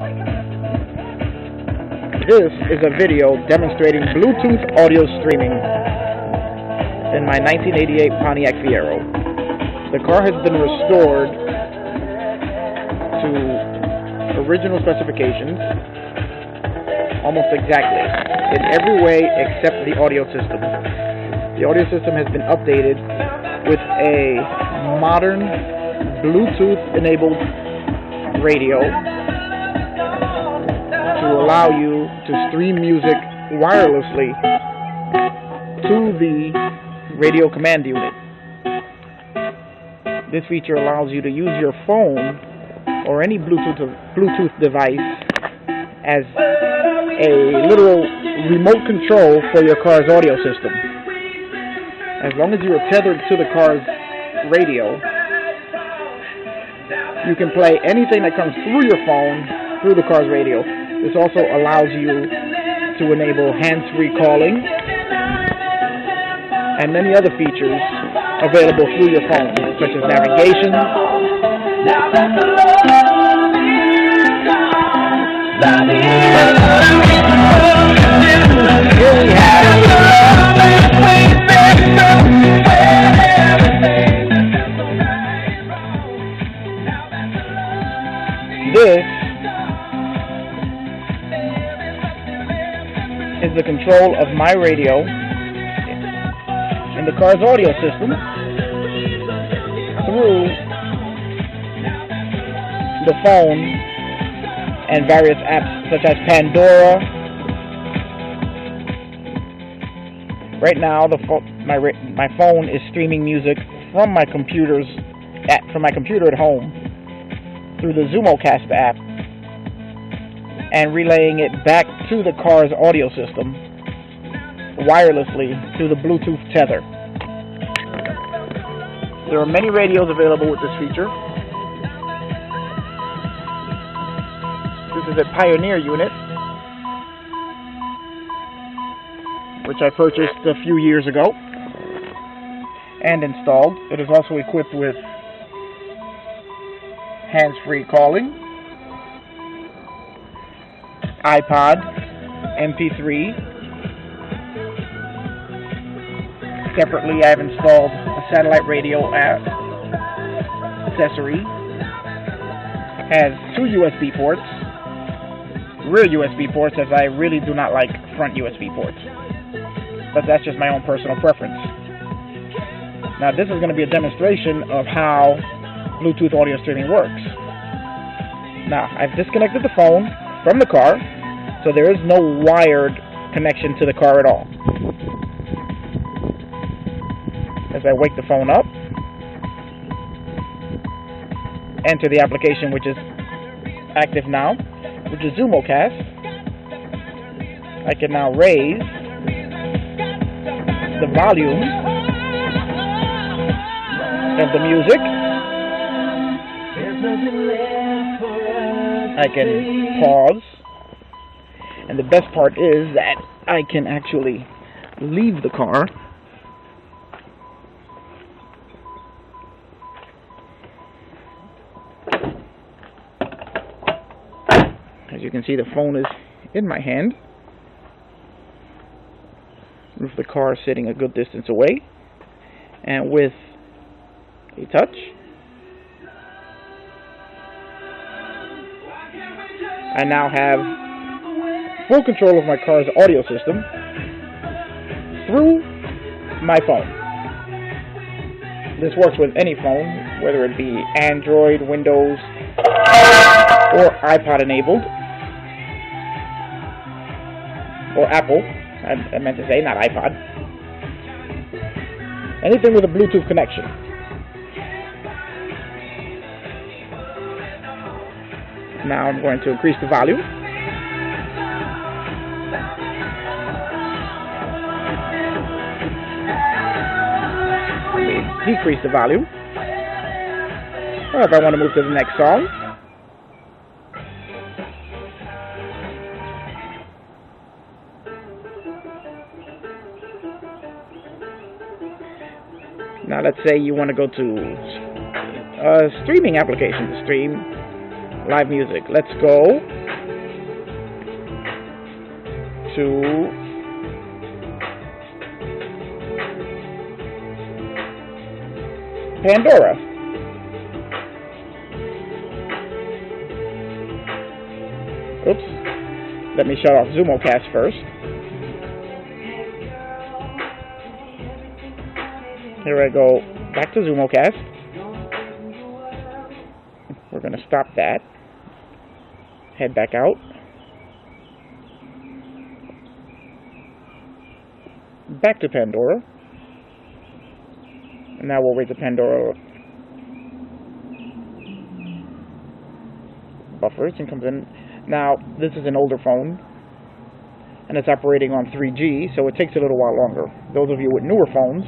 This is a video demonstrating Bluetooth audio streaming in my 1988 Pontiac Fiero. The car has been restored to original specifications almost exactly in every way except the audio system. The audio system has been updated with a modern Bluetooth enabled radio allow you to stream music wirelessly to the radio command unit. This feature allows you to use your phone or any Bluetooth Bluetooth device as a literal remote control for your car's audio system. As long as you are tethered to the car's radio, you can play anything that comes through your phone through the car's radio. This also allows you to enable hands-free calling and many other features available through your phone, such as navigation. Here we have control of my radio in the car's audio system through the phone and various apps such as Pandora. Right now, the my my phone is streaming music from my computer's at from my computer at home through the ZumoCast app and relaying it back to the car's audio system wirelessly through the Bluetooth tether. There are many radios available with this feature. This is a Pioneer unit, which I purchased a few years ago and installed. It is also equipped with hands-free calling, iPod, MP3. Separately, I've installed a satellite radio app accessory. Has two USB ports, rear USB ports, as I really do not like front USB ports. But that's just my own personal preference. Now, this is going to be a demonstration of how Bluetooth audio streaming works. Now, I've disconnected the phone from the car, so there is no wired connection to the car at all. As I wake the phone up, enter the application which is active now, which is ZumoCast. I can now raise the volume of the music. I can pause. And the best part is that I can actually leave the car you can see the phone is in my hand. With the car sitting a good distance away and with a touch. I now have full control of my car's audio system through my phone. This works with any phone, whether it be Android, Windows, or iPod enabled, or Apple, I, I meant to say, not iPod. Anything with a Bluetooth connection. Now I'm going to increase the volume. Decrease the volume. Or if I want to move to the next song. say you want to go to a streaming application to stream live music. Let's go to Pandora. Oops. Let me shut off Zumocast first. Here I go back to Zumocast. We're going to stop that. Head back out. Back to Pandora. And now we'll wait the Pandora buffers and comes in. Now, this is an older phone, and it's operating on 3G, so it takes a little while longer. Those of you with newer phones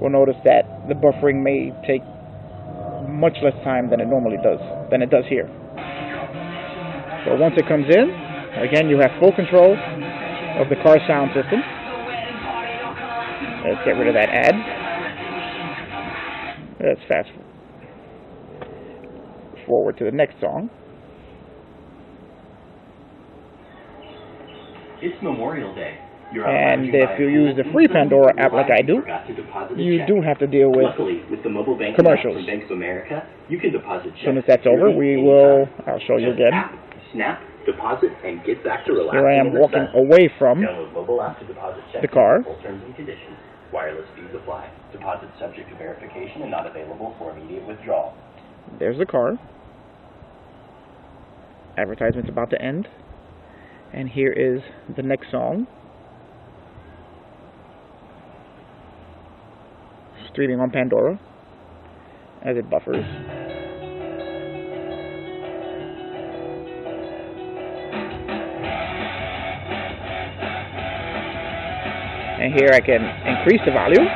will notice that the buffering may take much less time than it normally does, than it does here. So once it comes in, again, you have full control of the car sound system. Let's get rid of that ad. Let's fast forward to the next song. It's Memorial Day. And if you use the free Pandora app like I do, forgot to deposit a You do have to deal with, Luckily, with the mobile banking commercials. from Bank of America, you can deposit as soon as that's over, we will, uh, I'll show you again. snap, deposit, and get back to relaxing Here I am walking away from Download mobile app to deposit checks. the car. Full terms and conditions. Wireless fees apply. Deposit subject to verification and not available for immediate withdrawal. There's the car. Advertisement's about to end. And here is the next song. Streaming on Pandora as it buffers. And here I can increase the volume,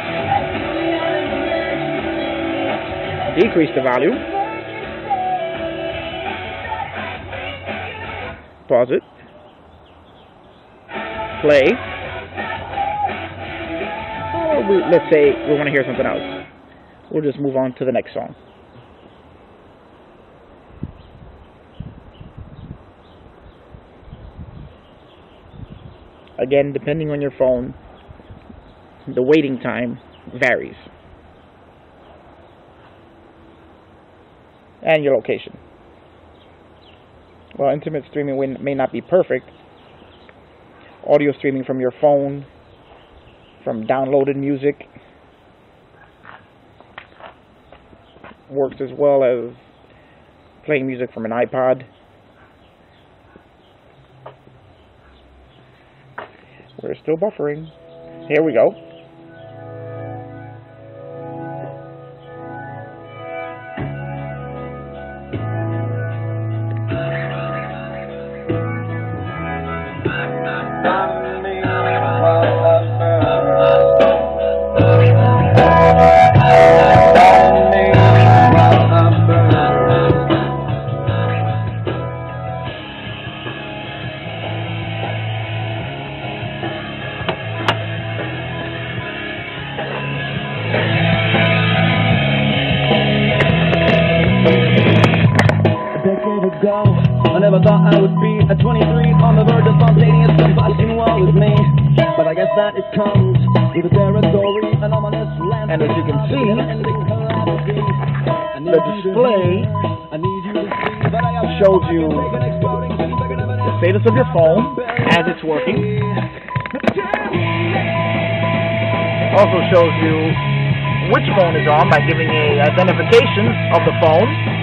decrease the volume, pause it, play. We, let's say we want to hear something else. We'll just move on to the next song. Again, depending on your phone, the waiting time varies. And your location. While intimate streaming may not be perfect, audio streaming from your phone, from downloaded music, works as well as playing music from an iPod. We're still buffering. Here we go. I would be at 23 on the verge of spontaneous combustion. Well, with me, but I guess that it comes with the territory, an ominous land. And as you can see, the display shows you the status of your phone as it's working. Also shows you which phone is on by giving a identification of the phone.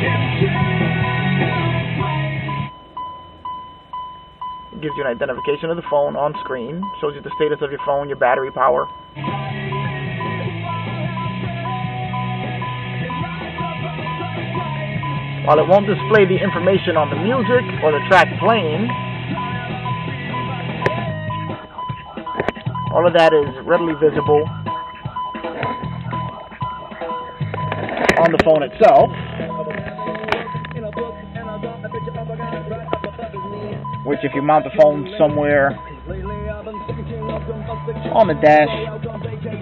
Gives you an identification of the phone on screen. Shows you the status of your phone, your battery power. While it won't display the information on the music or the track playing, all of that is readily visible on the phone itself. Which, if you mount the phone somewhere on the dash,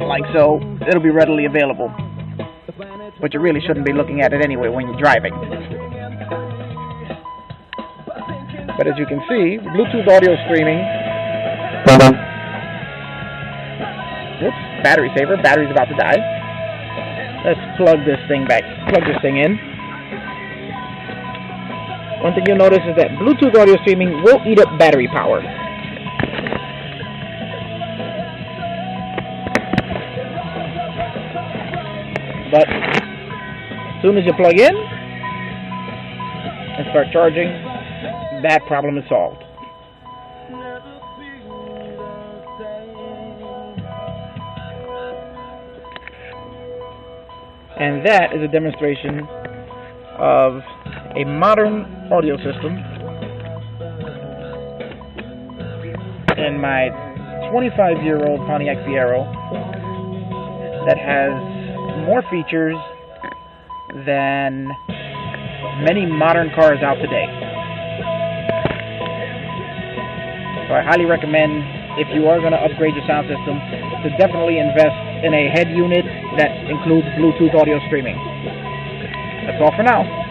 like so, it'll be readily available. But you really shouldn't be looking at it anyway when you're driving. But as you can see, Bluetooth audio streaming. Whoops, battery saver. Battery's about to die. Let's plug this thing back. Plug this thing in. One thing you'll notice is that Bluetooth audio streaming will eat up battery power. But as soon as you plug in and start charging, that problem is solved. And that is a demonstration of a modern audio system in my 25 year old Pontiac Fiero that has more features than many modern cars out today. So I highly recommend if you are going to upgrade your sound system to definitely invest in a head unit that includes Bluetooth audio streaming. That's all for now.